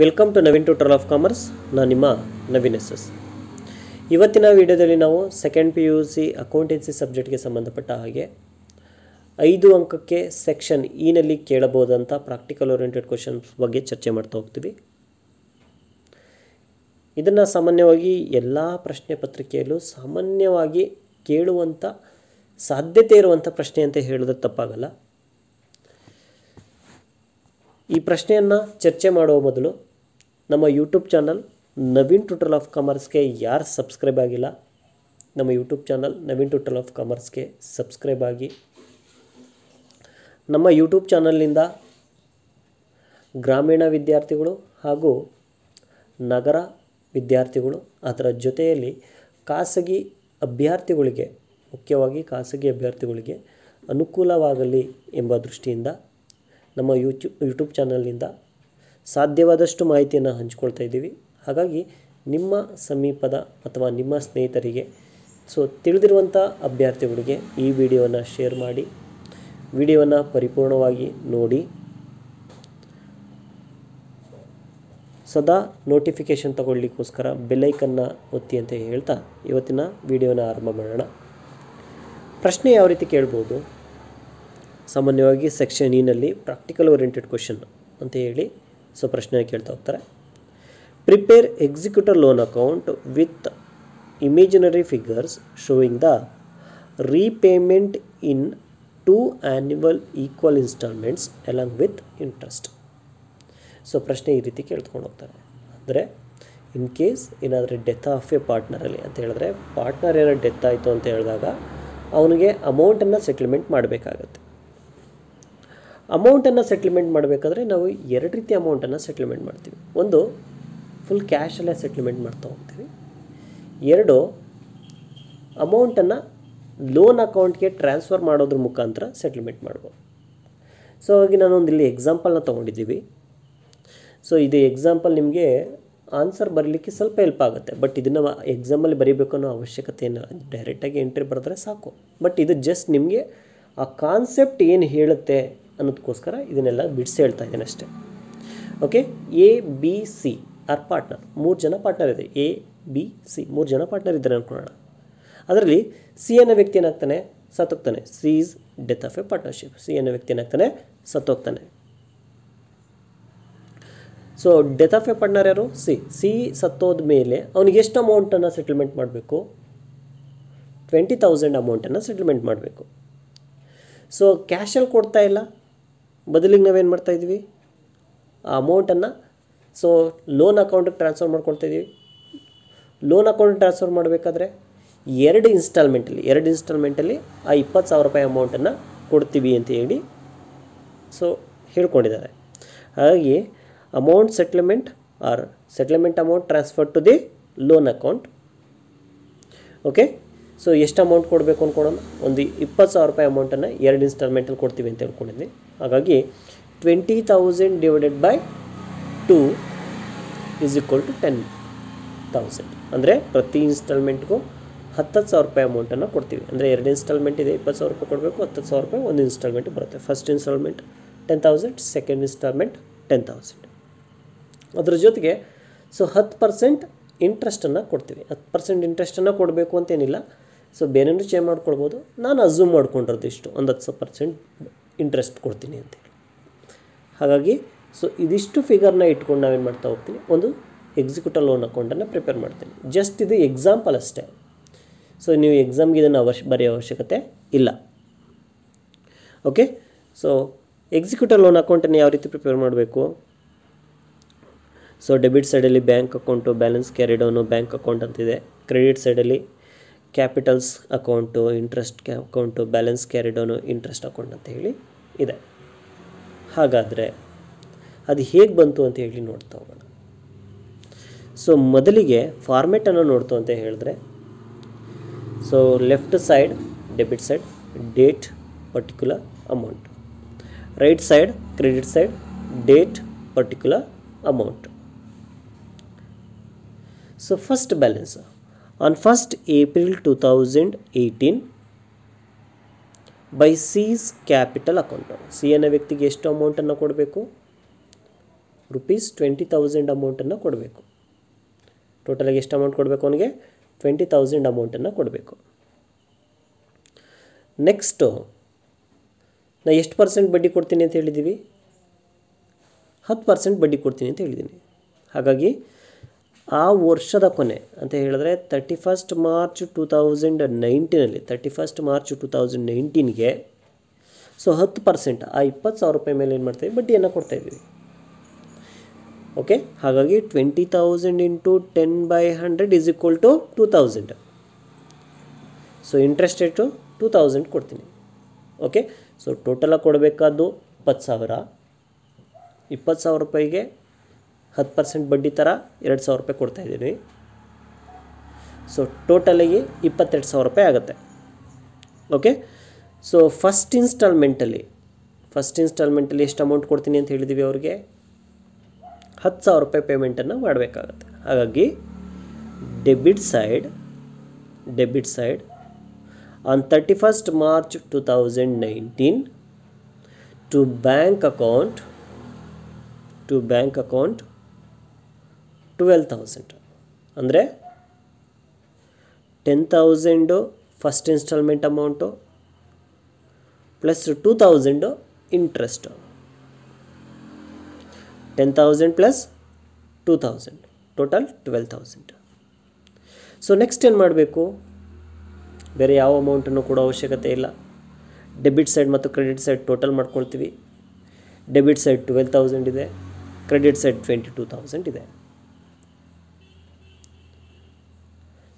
Welcome to Naveen tutor of commerce ನಾನು ನಿಮ್ಮ Naveen S S. ಇವತ್ತಿನ ವಿಡಿಯೋದಲ್ಲಿ ನಾವು second P U C accountancy ಸಬ್ಜೆಕ್ಟ್ಗೆ ಸಂಬಂಧಪಟ್ಟ ಹಾಗೆ ಐದು ಅಂಕಕ್ಕೆ ಸೆಕ್ಷನ್ ಇನಲ್ಲಿ ಕೇಳಬಹುದಂಥ ಪ್ರಾಕ್ಟಿಕಲ್ ಓರಿಯೆಂಟೆಡ್ ಕ್ವಶನ್ಸ್ ಬಗ್ಗೆ ಚರ್ಚೆ ಮಾಡ್ತಾ ಹೋಗ್ತೀವಿ. ಇದನ್ನು ಸಾಮಾನ್ಯವಾಗಿ ಎಲ್ಲ ಪ್ರಶ್ನೆ ಪತ್ರಿಕೆಯಲ್ಲೂ ಸಾಮಾನ್ಯವಾಗಿ ಕೇಳುವಂಥ ಸಾಧ್ಯತೆ ಇರುವಂಥ ಪ್ರಶ್ನೆ ಅಂತ ಹೇಳಿದ್ರೆ ತಪ್ಪಾಗಲ್ಲ. ಈ ಪ್ರಶ್ನೆಯನ್ನು ಚರ್ಚೆ ಮಾಡುವ ಮೊದಲು ನಮ್ಮ YouTube channel Naveen tutor of ಕಾಮರ್ಸ್ಗೆ ಯಾರು ಸಬ್ಸ್ಕ್ರೈಬ್ ಆಗಿಲ್ಲ, ನಮ್ಮ YouTube channel Naveen tutor of ಕಾಮರ್ಸ್ಗೆ subscribe ಆಗಿ. ನಮ್ಮ ಯೂಟ್ಯೂಬ್ ಚಾನಲ್ನಿಂದ ಗ್ರಾಮೀಣ ವಿದ್ಯಾರ್ಥಿಗಳು ಹಾಗೂ ನಗರ ವಿದ್ಯಾರ್ಥಿಗಳು ಅದರ ಜೊತೆಯಲ್ಲಿ ಖಾಸಗಿ ಅಭ್ಯರ್ಥಿಗಳಿಗೆ, ಮುಖ್ಯವಾಗಿ ಖಾಸಗಿ ಅಭ್ಯರ್ಥಿಗಳಿಗೆ ಅನುಕೂಲವಾಗಲಿ ಎಂಬ ದೃಷ್ಟಿಯಿಂದ ನಮ್ಮ ಯೂಟ್ಯೂಬ್ ಯೂಟ್ಯೂಬ್ ಚಾನಲ್ನಿಂದ ಸಾಧ್ಯವಾದಷ್ಟು ಮಾಹಿತಿಯನ್ನು ಹಂಚ್ಕೊಳ್ತಾ ಇದ್ದೀವಿ. ಹಾಗಾಗಿ ನಿಮ್ಮ ಸಮೀಪದ ಅಥವಾ ನಿಮ್ಮ ಸ್ನೇಹಿತರಿಗೆ, ಸೊ ತಿಳಿದಿರುವಂಥ ಅಭ್ಯರ್ಥಿಗಳಿಗೆ ಈ ವಿಡಿಯೋವನ್ನು ಶೇರ್ ಮಾಡಿ, ವಿಡಿಯೋವನ್ನು ಪರಿಪೂರ್ಣವಾಗಿ ನೋಡಿ. ಸದಾ ನೋಟಿಫಿಕೇಷನ್ ತಗೊಳ್ಳಿಕ್ಕೋಸ್ಕರ ಬೆಲ್ಲೈಕನ್ನು ಒತ್ತಿ ಅಂತ ಹೇಳ್ತಾ ಇವತ್ತಿನ ವಿಡಿಯೋನ ಆರಂಭ ಮಾಡೋಣ. ಪ್ರಶ್ನೆ ಯಾವ ರೀತಿ ಕೇಳ್ಬೋದು? ಸಾಮಾನ್ಯವಾಗಿ ಸೆಕ್ಷನ್ ಇನಲ್ಲಿ ಪ್ರಾಕ್ಟಿಕಲ್ ಓರಿಯೆಂಟೆಡ್ ಕ್ವಶನ್ ಅಂತ ಹೇಳಿ ಸೊ ಪ್ರಶ್ನೆ ಕೇಳ್ತಾ ಹೋಗ್ತಾರೆ. Prepare executor loan account with imaginary figures showing the repayment in two annual equal instalments along with interest so ಪ್ರಶ್ನೆ ಈ ರೀತಿ ಕೇಳ್ಕೊಂಡು ಹೋಗ್ತಾರೆ. ಅಂದರೆ ಇನ್ ಕೇಸ್ ಏನಾದರೂ ಡೆತ್ ಆಫ್ ಎ ಪಾರ್ಟ್ನರಲ್ಲಿ ಅಂತ ಹೇಳಿದ್ರೆ ಪಾರ್ಟ್ನರ್ ಏನಾದ್ರು ಡೆತ್ ಆಯಿತು ಅಂತ ಹೇಳಿದಾಗ, ಅವನಿಗೆ ಅಮೌಂಟನ್ನು ಸೆಟ್ಲ್ಮೆಂಟ್ ಮಾಡಬೇಕಾಗತ್ತೆ. ಅಮೌಂಟನ್ನು ಸೆಟ್ಲ್ಮೆಂಟ್ ಮಾಡಬೇಕಾದ್ರೆ ನಾವು ಎರಡು ರೀತಿ ಅಮೌಂಟನ್ನು ಸೆಟ್ಲ್ಮೆಂಟ್ ಮಾಡ್ತೀವಿ. ಒಂದು ಫುಲ್ ಕ್ಯಾಶಲ್ಲೇ ಸೆಟ್ಲ್ಮೆಂಟ್ ಮಾಡ್ತಾ ಹೋಗ್ತೀವಿ. ಎರಡು ಅಮೌಂಟನ್ನು ಲೋನ್ ಅಕೌಂಟ್ಗೆ ಟ್ರಾನ್ಸ್ಫರ್ ಮಾಡೋದ್ರ ಮುಖಾಂತರ ಸೆಟ್ಲ್ಮೆಂಟ್ ಮಾಡ್ಬೋದು. ಸೊ ಹಾಗಾಗಿ ನಾನೊಂದು ಇಲ್ಲಿ ಎಕ್ಸಾಂಪಲ್ನ ತೊಗೊಂಡಿದ್ದೀವಿ. ಸೊ ಇದು ಎಕ್ಸಾಂಪಲ್ ನಿಮಗೆ ಆನ್ಸರ್ ಬರೀಲಿಕ್ಕೆ ಸ್ವಲ್ಪ ಹೆಲ್ಪ್ ಆಗುತ್ತೆ. ಬಟ್ ಇದನ್ನು ಎಕ್ಸಾಮಲ್ಲಿ ಬರೀಬೇಕು ಅನ್ನೋ ಅವಶ್ಯಕತೆ ಏನಿಲ್ಲ ಡೈರೆಕ್ಟಾಗಿ ಎಂಟ್ರಿ ಬರೆದ್ರೆ ಸಾಕು. ಬಟ್ ಇದು ಜಸ್ಟ್ ನಿಮಗೆ ಆ ಕಾನ್ಸೆಪ್ಟ್ ಏನು ಹೇಳುತ್ತೆ ಅನ್ನೋದಕ್ಕೋಸ್ಕರ ಇದನ್ನೆಲ್ಲ ಬಿಡಿಸಿ ಹೇಳ್ತಾ ಇದ್ದೇನೆ ಅಷ್ಟೇ. Okay A B C are partner ಮೂರು ಜನ ಪಾರ್ಟ್ನರ್ ಇದೆ. ಎ ಬಿ ಸಿ ಮೂರು ಜನ ಪಾರ್ಟ್ನರ್ ಇದ್ದಾರೆ ಅಂದ್ಕೊಳ್ಳೋಣ ಅದರಲ್ಲಿ ಸಿ ಅನ್ನೋ ವ್ಯಕ್ತಿ ಏನಾಗ್ತಾನೆ? ಸತ್ತೋಗ್ತಾನೆ. C is death of a partnership C ಅನ್ನೋ ವ್ಯಕ್ತಿ ಏನಾಗ್ತಾನೆ? ಸತ್ತೋಗ್ತಾನೆ. So death of a partner ಯಾರು? ಸಿ ಸಿ ಸತ್ತೋದ ಮೇಲೆ ಅವನಿಗೆ ಎಷ್ಟು ಅಮೌಂಟನ್ನು ಸೆಟಲ್ಮೆಂಟ್ ಮಾಡಬೇಕು? ಟ್ವೆಂಟಿ ತೌಸಂಡ್ ಅಮೌಂಟನ್ನು ಸೆಟಲ್ಮೆಂಟ್ ಮಾಡಬೇಕು. ಸೊ ಕ್ಯಾಶಲ್ಲಿ ಕೊಡ್ತಾ ಇಲ್ಲ. ಬದಲಿಗೆ ನಾವೇನು ಮಾಡ್ತಾಯಿದ್ವಿ ಆ ಅಮೌಂಟನ್ನು ಸೊ ಲೋನ್ ಅಕೌಂಟಿಗೆ ಟ್ರಾನ್ಸ್ಫರ್ ಮಾಡ್ಕೊಳ್ತಾ ಇದ್ದೀವಿ ಲೋನ್ ಅಕೌಂಟ್ ಟ್ರಾನ್ಸ್ಫರ್ ಮಾಡಬೇಕಾದ್ರೆ ಎರಡು ಇನ್ಸ್ಟಾಲ್ಮೆಂಟಲ್ಲಿ ಎರಡು ಇನ್ಸ್ಟಾಲ್ಮೆಂಟಲ್ಲಿ ಆ ಇಪ್ಪತ್ತು ಸಾವಿರ ರೂಪಾಯಿ ಅಮೌಂಟನ್ನು ಕೊಡ್ತೀವಿ ಅಂತ ಹೇಳಿ ಸೊ ಹೇಳ್ಕೊಂಡಿದ್ದಾರೆ. ಹಾಗಾಗಿ amount settlement or settlement amount transfer to the loan account okay so ಎಷ್ಟು ಅಮೌಂಟ್ ಕೊಡಬೇಕು ಅಂದ್ಕೊಳೋಣ ಒಂದು ಇಪ್ಪತ್ತು ಸಾವಿರ ರೂಪಾಯಿ ಅಮೌಂಟನ್ನು ಎರಡು ಇನ್ಸ್ಟಾಲ್ಮೆಂಟಲ್ಲಿ ಕೊಡ್ತೀವಿ ಅಂತ ಹೇಳ್ಕೊಂಡಿದ್ವಿ. ಹಾಗಾಗಿ twenty thousand divided by two is equal to ten thousand ಅಂದರೆ ಪ್ರತಿ ಇನ್ಸ್ಟಾಲ್ಮೆಂಟ್ಗೂ ಹತ್ತು ಸಾವಿರ ರೂಪಾಯಿ ಅಮೌಂಟನ್ನು ಕೊಡ್ತೀವಿ. ಅಂದರೆ ಎರಡು ಇನ್ಸ್ಟಾಲ್ಮೆಂಟ್ ಇದೆ, ಇಪ್ಪತ್ತು ಸಾವಿರ ರೂಪಾಯಿ ಕೊಡಬೇಕು, ಹತ್ತತ್ತು ಸಾವಿರ ರೂಪಾಯಿ ಒಂದು ಇನ್ಸ್ಟಾಲ್ಮೆಂಟ್ ಬರುತ್ತೆ. First installment ten thousand second installment ten thousand ಅದ್ರ ಜೊತೆಗೆ ಸೊ ಹತ್ತು ಪರ್ಸೆಂಟ್ ಇಂಟ್ರೆಸ್ಟನ್ನು ಕೊಡ್ತೀವಿ. ಹತ್ತು ಪರ್ಸೆಂಟ್ ಇಂಟ್ರೆಸ್ಟನ್ನು ಕೊಡಬೇಕು ಅಂತೇನಿಲ್ಲ. ಸೊ ಬೇರೆನೂ ಚೇಂಜ್ ಮಾಡ್ಕೊಳ್ಬೋದು. ನಾನು ಅಸ್ಯೂಮ್ ಮಾಡ್ಕೊಂಡಿರೋದು ಇಷ್ಟು. ಒಂದು ಹತ್ತು ಪರ್ಸೆಂಟ್ ಇಂಟ್ರೆಸ್ಟ್ ಕೊಡ್ತೀನಿ ಅಂತೇಳಿ. ಹಾಗಾಗಿ ಸೊ ಇದಿಷ್ಟು ಫಿಗರ್ನ ಇಟ್ಕೊಂಡು ನಾವೇನು ಮಾಡ್ತಾ ಹೋಗ್ತೀನಿ ಒಂದು ಎಕ್ಸಿಕ್ಯೂಟಿವ್ ಲೋನ್ ಅಕೌಂಟನ್ನು ಪ್ರಿಪೇರ್ ಮಾಡ್ತೀನಿ ಜಸ್ಟ್ ಇದು ಎಕ್ಸಾಂಪಲ್ ಅಷ್ಟೇ. ಸೊ ನೀವು ಎಕ್ಸಾಮ್ಗೆ ಇದನ್ನು ಅವಶ್ಯ, ಬರೆಯೋ ಅವಶ್ಯಕತೆ ಇಲ್ಲ. ಓಕೆ ಸೊ ಎಕ್ಸಿಕ್ಯೂಟಿವ್ ಲೋನ್ ಅಕೌಂಟನ್ನು ಯಾವ ರೀತಿ ಪ್ರಿಪೇರ್ ಮಾಡಬೇಕು? ಸೊ ಡೆಬಿಟ್ ಸೈಡಲ್ಲಿ bank account balance carry down bank account ಅಂತಿದೆ. ಕ್ರೆಡಿಟ್ ಸೈಡಲ್ಲಿ capitals account, interest account, balance carry down interest account ಅಂತ ಹೇಳಿ ಇದೆ. ಹಾಗಾದರೆ ಅದು ಹೇಗೆ ಬಂತು ಅಂತ ಹೇಳಿ ನೋಡ್ತಾ ಹೋಗೋಣ. ಸೊ ಮೊದಲಿಗೆ ಫಾರ್ಮೆಟನ್ನು ನೋಡ್ತು ಅಂತ ಹೇಳಿದ್ರೆ, so left side debit side date particular amount right side credit side date particular amount so first balance on first April to by eighteen by C's capital account C ಅನ್ನೋ ವ್ಯಕ್ತಿಗೆ ಎಷ್ಟು ಅಮೌಂಟನ್ನು ಕೊಡಬೇಕು? ರುಪೀಸ್ ಟ್ವೆಂಟಿ ತೌಸಂಡ್ ಅಮೌಂಟನ್ನು ಕೊಡಬೇಕು. ಟೋಟಲಾಗಿ ಎಷ್ಟು amount ಕೊಡಬೇಕು ಅವನಿಗೆ? ಟ್ವೆಂಟಿ ತೌಸಂಡ್ ಅಮೌಂಟನ್ನು ಕೊಡಬೇಕು. ನೆಕ್ಸ್ಟು ನಾ ಎಷ್ಟು ಪರ್ಸೆಂಟ್ ಬಡ್ಡಿ ಕೊಡ್ತೀನಿ ಅಂತ ಹೇಳಿದ್ದೀವಿ ಹತ್ತು ಪರ್ಸೆಂಟ್ ಬಡ್ಡಿ ಕೊಡ್ತೀನಿ ಅಂತ ಹೇಳಿದ್ದೀನಿ ಹಾಗಾಗಿ ಆ ವರ್ಷದ ಕೊನೆ ಅಂತ ಹೇಳಿದ್ರೆ thirty first March two thousand ನೈನ್ಟೀನಲ್ಲಿ thirty first March two thousand ನೈನ್ಟೀನ್ಗೆ so ಹತ್ತು ಪರ್ಸೆಂಟ್ ಆ ಇಪ್ಪತ್ತು ಸಾವಿರ ರೂಪಾಯಿ ಮೇಲೆ ಏನು ಮಾಡ್ತಾಯಿದ್ವಿ ಬಡ್ಡಿಯನ್ನು ಕೊಡ್ತಾಯಿದ್ವಿ ಓಕೆ ಹಾಗಾಗಿ twenty thousand into ten by hundred is equal to two thousand so interest rate two thousand ಕೊಡ್ತೀನಿ. ಓಕೆ ಸೊ ಟೋಟಲಾಗಿ ಕೊಡಬೇಕಾದ್ದು ಇಪ್ಪತ್ತು ಸಾವಿರ. ಇಪ್ಪತ್ತು ಸಾವಿರ ರೂಪಾಯಿಗೆ ಹತ್ತು ಪರ್ಸೆಂಟ್ ಬಡ್ಡಿ ಥರ ಎರಡು ಸಾವಿರ ರೂಪಾಯಿ ಕೊಡ್ತಾಯಿದ್ದೀನಿ ಸೊ ಟೋಟಲಿಗೆ ಇಪ್ಪತ್ತೆರಡು ಸಾವಿರ ರೂಪಾಯಿ ಆಗುತ್ತೆ. ಓಕೆ ಸೊ ಫಸ್ಟ್ ಇನ್ಸ್ಟಾಲ್ಮೆಂಟಲ್ಲಿ ಫಸ್ಟ್ ಇನ್ಸ್ಟಾಲ್ಮೆಂಟಲ್ಲಿ ಎಷ್ಟು ಅಮೌಂಟ್ ಕೊಡ್ತೀನಿ ಅಂತ ಹೇಳಿದ್ದೀವಿ ಅವ್ರಿಗೆ? ಹತ್ತು ಸಾವಿರ ರೂಪಾಯಿ ಪೇಮೆಂಟನ್ನು ಮಾಡಬೇಕಾಗತ್ತೆ. ಹಾಗಾಗಿ debit side debit side on thirty first March two thousand nineteen to bank account to bank account twelve thousand ಅಂದರೆ ten thousand first installment amount plus two thousand interest ten thousand plus two thousand total twelve thousand so next ಏನು ಮಾಡಬೇಕು? ಬೇರೆ ಯಾವ ಅಮೌಂಟನ್ನು ಕೂಡ ಅವಶ್ಯಕತೆ ಇಲ್ಲ. Debit side ಮತ್ತು ಕ್ರೆಡಿಟ್ ಸೈಡ್ ಟೋಟಲ್ ಮಾಡ್ಕೊಳ್ತೀವಿ. ಡೆಬಿಟ್ ಸೈಡ್ ಟ್ವೆಲ್ ತೌಸಂಡ್ ಇದೆ. Credit side twenty two thousand ಇದೆ.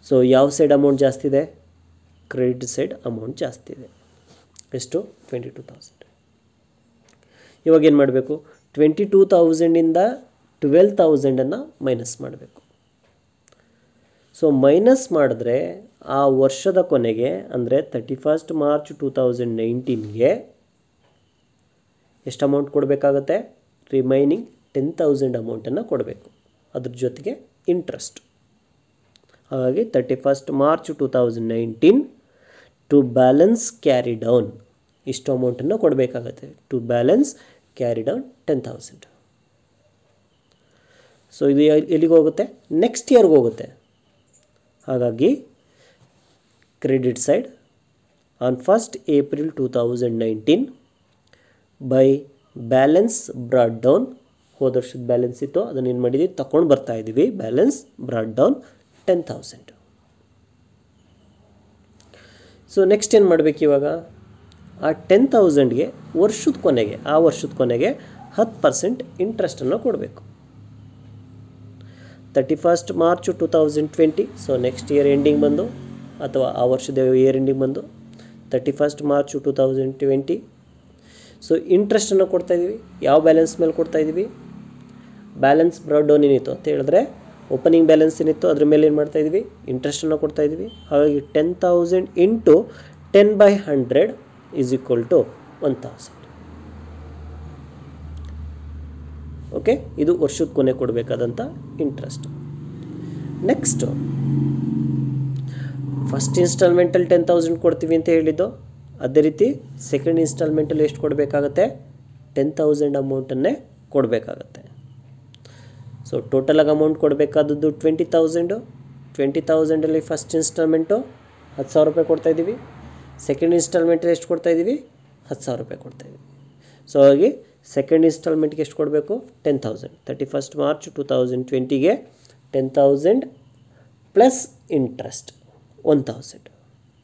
ಸೊ ಯಾವ ಸೈಡ್ ಅಮೌಂಟ್ ಜಾಸ್ತಿ ಇದೆ? ಕ್ರೆಡಿಟ್ ಸೈಡ್ ಅಮೌಂಟ್ ಜಾಸ್ತಿ ಇದೆ. ಎಷ್ಟು? ಟ್ವೆಂಟಿ ಟೂ ತೌಸಂಡ್ ಇವಾಗ ಏನು ಮಾಡಬೇಕು? ಟ್ವೆಂಟಿ ಟೂ ತೌಸಂಡಿಂದ ಟ್ವೆಲ್ ತೌಸಂಡನ್ನು ಮೈನಸ್ ಮಾಡಬೇಕು. ಸೊ ಮೈನಸ್ ಮಾಡಿದ್ರೆ ಆ ವರ್ಷದ ಕೊನೆಗೆ, ಅಂದರೆ thirty first March two thousand ನೈನ್ಟೀನ್ಗೆ ಎಷ್ಟು ಅಮೌಂಟ್ ಕೊಡಬೇಕಾಗತ್ತೆ? ರಿಮೈನಿಂಗ್ ಟೆನ್ ತೌಸಂಡ್ ಅಮೌಂಟನ್ನು ಕೊಡಬೇಕು. ಅದ್ರ ಜೊತೆಗೆ ಇಂಟ್ರೆಸ್ಟ್ ಹಾಗಾಗಿ thirty first March two thousand nineteen to balance carry down ಇಷ್ಟು ಅಮೌಂಟನ್ನು ಕೊಡಬೇಕಾಗತ್ತೆ. To balance carry down ten thousand so ಇದು ಎಲ್- ಎಲ್ಲಿಗೆ ಹೋಗುತ್ತೆ? ನೆಕ್ಸ್ಟ್ ಇಯರ್ಗೆ ಹೋಗುತ್ತೆ. ಹಾಗಾಗಿ credit side on first April two thousand nineteen by balance brought down ಹೋದ ವರ್ಷದ ಬ್ಯಾಲೆನ್ಸ್ ಇತ್ತು. ಅದನ್ನು ಏನು ಮಾಡಿದ್ವಿ? ತಗೊಂಡು ಬರ್ತಾ ಇದ್ದೀವಿ balance brought down ten thousand so next ಏನು ಮಾಡಬೇಕು ಇವಾಗ? ಆ ಟೆನ್ ತೌಸಂಡ್ಗೆ ವರ್ಷದ ಕೊನೆಗೆ, ಆ ವರ್ಷದ ಕೊನೆಗೆ ಹತ್ತು ಪರ್ಸೆಂಟ್ ಇಂಟ್ರೆಸ್ಟನ್ನು ಕೊಡಬೇಕು. Thirty first March two thousand twenty so next year ending ಬಂದು, ಅಥವಾ ಆ ವರ್ಷದ ಇಯರ್ ಎಂಡಿಂಗ್ ಬಂದು thirty first March two thousand twenty so ಇಂಟ್ರೆಸ್ಟನ್ನು ಕೊಡ್ತಾಯಿದ್ದೀವಿ ಯಾವ ಬ್ಯಾಲೆನ್ಸ್ ಮೇಲೆ ಕೊಡ್ತಾಯಿದ್ದೀವಿ ಬ್ಯಾಲೆನ್ಸ್ ಬ್ರಾಡ್ ಡೌನ್ ಏನಿತ್ತು ಅಂತ ಹೇಳಿದ್ರೆ ಓಪನಿಂಗ್ ಬ್ಯಾಲೆನ್ಸ್ ಏನಿತ್ತು, ಅದ್ರ ಮೇಲೆ ಏನು ಮಾಡ್ತಾಯಿದ್ವಿ ಇಂಟ್ರೆಸ್ಟನ್ನು ಕೊಡ್ತಾಯಿದ್ವಿ ಹಾಗಾಗಿ ten thousand into ten by hundred is equal to one thousand okay ಇದು ವರ್ಷದ ಕೊನೆ ಕೊಡಬೇಕಾದಂಥ ಇಂಟ್ರೆಸ್ಟ್ ನೆಕ್ಸ್ಟು ಫಸ್ಟ್ ಇನ್ಸ್ಟಾಲ್ಮೆಂಟಲ್ಲಿ ಟೆನ್ ತೌಸಂಡ್ ಕೊಡ್ತೀವಿ ಅಂತ ಹೇಳಿದ್ದು. ಅದೇ ರೀತಿ ಸೆಕೆಂಡ್ ಇನ್ಸ್ಟಾಲ್ಮೆಂಟಲ್ಲಿ ಎಷ್ಟು ಕೊಡಬೇಕಾಗತ್ತೆ? ಟೆನ್ ತೌಸಂಡ್ ಅಮೌಂಟನ್ನೇ ಕೊಡಬೇಕಾಗತ್ತೆ. ಸೊ ಟೋಟಲಾಗಿ ಅಮೌಂಟ್ ಕೊಡಬೇಕಾದದ್ದು ಟ್ವೆಂಟಿ ತೌಸಂಡು ಟ್ವೆಂಟಿ ತೌಸಂಡಲ್ಲಿ ಫಸ್ಟ್ ಇನ್ಸ್ಟಾಲ್ಮೆಂಟು ಹತ್ತು ಸಾವಿರ ರೂಪಾಯಿ ಕೊಡ್ತಾಯಿದ್ದೀವಿ ಸೆಕೆಂಡ್ ಇನ್ಸ್ಟಾಲ್ಮೆಂಟಲ್ಲಿ ಎಷ್ಟು ಕೊಡ್ತಾಯಿದ್ದೀವಿ ಹತ್ತು ಸಾವಿರ ರೂಪಾಯಿ ಕೊಡ್ತಾಯಿದ್ದೀವಿ ಸೊ ಹಾಗಾಗಿ ಸೆಕೆಂಡ್ ಇನ್ಸ್ಟಾಲ್ಮೆಂಟ್ಗೆ ಎಷ್ಟು ಕೊಡಬೇಕು? Ten thousand thirty first March two thousand ಟ್ವೆಂಟಿಗೆ ten thousand plus interest one thousand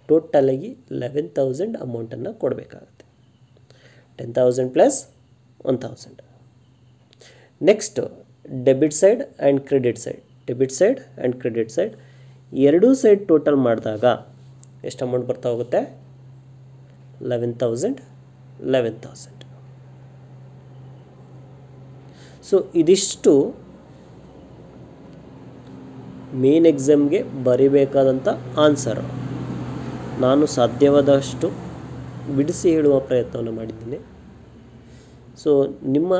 ಟೋಟಲಾಗಿ eleven thousand ಅಮೌಂಟನ್ನು ಕೊಡಬೇಕಾಗುತ್ತೆ. Ten thousand plus one thousand next debit side and credit side. Debit side and credit side. ಎರಡೂ side total ಮಾಡಿದಾಗ ಎಷ್ಟು amount ಬರ್ತಾ ಹೋಗುತ್ತೆ? Eleven thousand eleven thousand so ಇದಿಷ್ಟು main ಎಕ್ಸಾಮ್ಗೆ ಬರಿಬೇಕಾದಂಥ ಆನ್ಸರು ನಾನು ಸಾಧ್ಯವಾದಷ್ಟು ಬಿಡಿಸಿ ಹೇಳುವ ಪ್ರಯತ್ನವನ್ನು ಮಾಡಿದ್ದೀನಿ. ಸೊ ನಿಮ್ಮ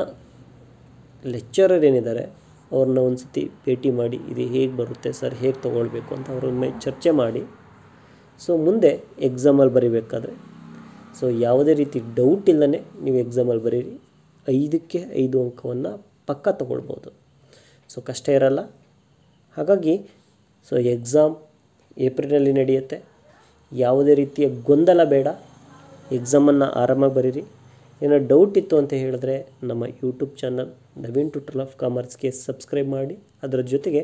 ಲೆಕ್ಚರರ್ ಏನಿದ್ದಾರೆ, ಅವ್ರನ್ನ ಒಂದು ಸತಿ ಭೇಟಿ ಮಾಡಿ, ಇದು ಹೇಗೆ ಬರುತ್ತೆ, ಸರ್ ಹೇಗೆ ತೊಗೊಳ್ಬೇಕು ಅಂತ ಅವ್ರ ಮೇಲೆ ಚರ್ಚೆ ಮಾಡಿ. ಸೊ ಮುಂದೆ ಎಕ್ಸಾಮಲ್ಲಿ ಬರೀಬೇಕಾದ್ರೆ, ಸೊ ಯಾವುದೇ ರೀತಿ ಡೌಟ್ ಇಲ್ಲದೇ ನೀವು ಎಕ್ಸಾಮಲ್ಲಿ ಬರೀರಿ. ಐದಕ್ಕೆ ಐದು ಅಂಕವನ್ನು ಪಕ್ಕ ತೊಗೊಳ್ಬೋದು. ಸೊ ಕಷ್ಟ ಇರಲ್ಲ. ಹಾಗಾಗಿ, ಸೊ ಎಕ್ಸಾಮ್ ಏಪ್ರಿಲಲ್ಲಿ ನಡೆಯುತ್ತೆ. ಯಾವುದೇ ರೀತಿಯ ಗೊಂದಲ ಬೇಡ. ಎಕ್ಸಾಮನ್ನು ಆರಾಮಾಗಿ ಬರೀರಿ. ಏನೋ ಡೌಟ್ ಇತ್ತು ಅಂತ ಹೇಳಿದ್ರೆ ನಮ್ಮ YouTube channel Naveen tutor of ಕಾಮರ್ಸ್ಗೆ subscribe ಮಾಡಿ. ಅದರ ಜೊತೆಗೆ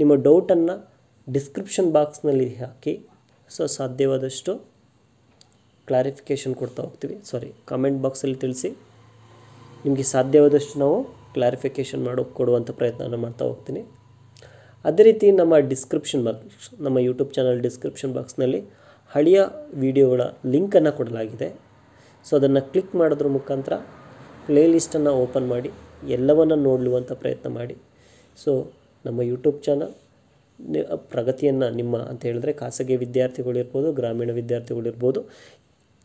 ನಿಮ್ಮ ಡೌಟನ್ನು ಡಿಸ್ಕ್ರಿಪ್ಷನ್ ಬಾಕ್ಸ್ನಲ್ಲಿ ಹಾಕಿ. ಸೊ ಸಾಧ್ಯವಾದಷ್ಟು ಕ್ಲಾರಿಫಿಕೇಷನ್ ಕೊಡ್ತಾ ಹೋಗ್ತೀವಿ. ಸಾರಿ ಕಾಮೆಂಟ್ ಬಾಕ್ಸಲ್ಲಿ ತಿಳಿಸಿ. ನಿಮಗೆ ಸಾಧ್ಯವಾದಷ್ಟು ನಾವು ಕ್ಲಾರಿಫಿಕೇಷನ್ ಮಾಡೋ ಕೊಡುವಂಥ ಪ್ರಯತ್ನನ ಮಾಡ್ತಾ ಹೋಗ್ತೀನಿ. ಅದೇ ರೀತಿ ನಮ್ಮ ಡಿಸ್ಕ್ರಿಪ್ಷನ್ ಬಾಕ್ಸ್ ನಮ್ಮ ಯೂಟ್ಯೂಬ್ ಚಾನಲ್ ಡಿಸ್ಕ್ರಿಪ್ಷನ್ ಬಾಕ್ಸ್ನಲ್ಲಿ ಹಳೆಯ ವಿಡಿಯೋಗಳ ಲಿಂಕನ್ನು ಕೊಡಲಾಗಿದೆ. ಸೊ ಅದನ್ನು ಕ್ಲಿಕ್ ಮಾಡೋದ್ರ ಮುಖಾಂತರ ಪ್ಲೇ ಲಿಸ್ಟನ್ನು ಓಪನ್ ಮಾಡಿ ಎಲ್ಲವನ್ನು ನೋಡಲುವಂಥ ಪ್ರಯತ್ನ ಮಾಡಿ. ಸೊ ನಮ್ಮ ಯೂಟ್ಯೂಬ್ ಚಾನಲ್ ಪ್ರಗತಿಯನ್ನು ನಿಮ್ಮ ಅಂತ ಹೇಳಿದ್ರೆ ಖಾಸಗಿ ವಿದ್ಯಾರ್ಥಿಗಳಿರ್ಬೋದು ಗ್ರಾಮೀಣ ವಿದ್ಯಾರ್ಥಿಗಳಿರ್ಬೋದು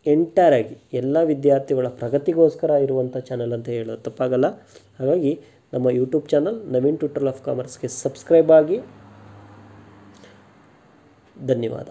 ಎಂಟರಾಗಿ ಎಲ್ಲ ವಿದ್ಯಾರ್ಥಿಗಳ ಪ್ರಗತಿಗೋಸ್ಕರ ಇರುವಂಥ ಚಾನಲ್ ಅಂತ ಹೇಳೋದು ತಪ್ಪಾಗಲ್ಲ. ಹಾಗಾಗಿ ನಮ್ಮ YouTube channel Naveen tutor of ಕಾಮರ್ಸ್ಗೆ subscribe ಆಗಿ. ಧನ್ಯವಾದ.